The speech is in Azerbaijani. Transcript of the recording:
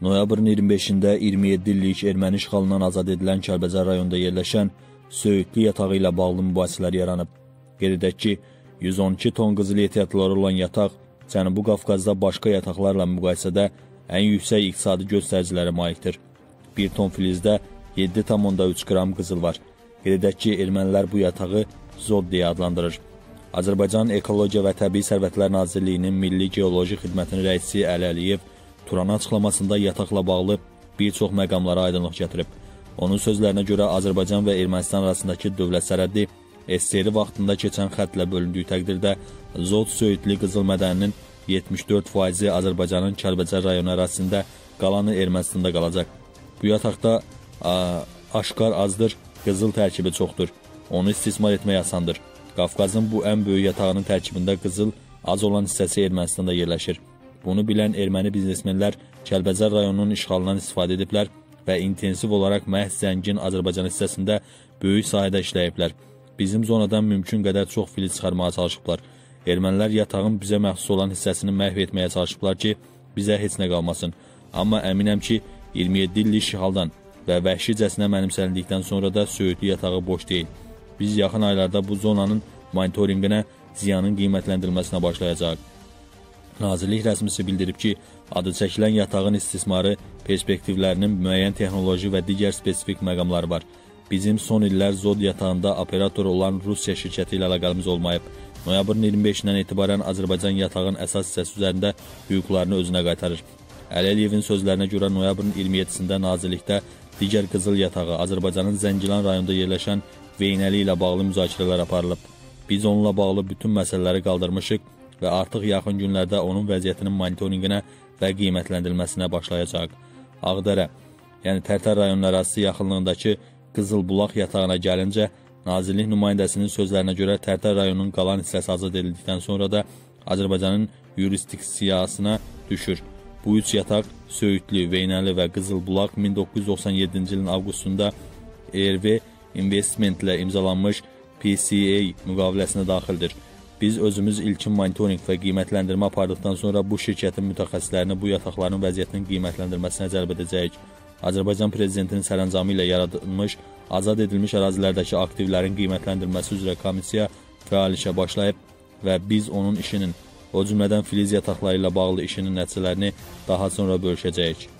Noyabrın 25-də 27 illik erməni işğalından azad edilən Kəlbəcər rayonunda yerləşən Söyüdlü yatağı ilə bağlı mübahisələr yaranıb. Qeyd edək ki, 112 ton qızıl ehtiyatları olan yataq Cənubi Qafqazda başqa yataqlarla müqayisədə ən yüksək iqtisadi göstəricilərə malikdir. 1 ton filizdə 7,3 qram qızıl var. Qeyd edək ki, ermənilər bu yatağı Zod deyə adlandırır. Azərbaycan Ekologiya və Təbii Sərvətlər Nazirliyinin Milli Geoloji Xidmətinin rəisi Əli Əliyev Turan açıqlamasında yataqla bağlı bir çox məqamlara aydınlıq gətirib. Onun sözlərinə görə Azərbaycan və Ermənistan arasındakı dövlət sərhəddi SSR vaxtında keçən xəttlə bölündüyü təqdirdə Zod Söyüdlü qızıl mədəninin 74 faizi Azərbaycanın Kəlbəcər rayonu ərazisində, qalanı Ermənistanda qalacaq. Bu yataqda a, aşkar azdır, qızıl tərkibi çoxdur. Onu istismar etmək asandır. Qafqazın bu ən böyük yatağının tərkibində qızıl az olan hissəsi Ermənistanda yerləşir. Bunu bilən erməni biznesmenlər Kəlbəcər rayonunun işğalından istifadə ediblər və intensiv olaraq məhz zəngin Azərbaycan hissəsində böyük sahədə işləyiblər. Bizim zonadan mümkün qədər çox filiz çıxarmağa çalışıblar. Ermənilər yatağın bizə məxsus olan hissəsini məhv etməyə çalışıblar ki, bizə heç nə qalmasın. Amma əminəm ki, 27 illik işğaldan və vəhşicəsinə mənimsəlindikdən sonra da söyüdlü yatağı boş deyil. Biz yaxın aylarda bu zonanın monitorinqinə ziyanın qiymətləndirilməsinə başlayacaq. Nazirlik rəsmisi bildirib ki, adı çəkilən yatağın istismarı perspektivlərinin müəyyən texnoloji və digər spesifik məqamları var. Bizim son illər Zod yatağında operator olan Rusiya şirkəti ilə əlaqəmiz olmayıb. Noyabrın 25-dən etibarən Azərbaycan yatağın əsas hissəsi üzərində hüquqlarını özünə qaytarır. Əli Əliyevin sözlərinə görə noyabrın 27-sində nazirlikdə digər qızıl yatağı Azərbaycanın Zəngilan rayonunda yerləşən Veynəli ilə bağlı müzakirələr aparılıb. Biz onunla bağlı bütün məsələləri qaldırmışıq və artıq yaxın günlərdə onun vəziyyətinin monitorinqinə və qiymətləndirilməsinə başlayacaq. Ağdərə, yəni Tərtər rayonunun ərazisi yaxınlığındakı Qızılbulaq yatağına gəlincə, Nazirlik nümayəndəsinin sözlərinə görə Tərtər rayonunun qalan hissəsi azad edildikdən sonra da Azərbaycanın yurisdiksiyasına düşür. Bu üç yataq Söyüdlü, Veynəli və Qızılbulaq 1997-ci ilin avqustunda ERV Investmentlə imzalanmış PCA müqaviləsinə daxildir. Biz özümüz ilkin monitorinq və qiymətləndirmə apardıqdan sonra bu şirkətin mütəxəssislərini bu yataqların vəziyyətinin qiymətləndirməsinə cəlb edəcəyik. Azərbaycan prezidentinin sərəncamı ilə yaradılmış azad edilmiş ərazilərdəki aktivlərin qiymətləndirilməsi üzrə komissiya fəal işə başlayıb və biz onun işinin, o cümlədən filiz yataqları ilə bağlı işinin nəticələrini daha sonra bölüşəcəyik.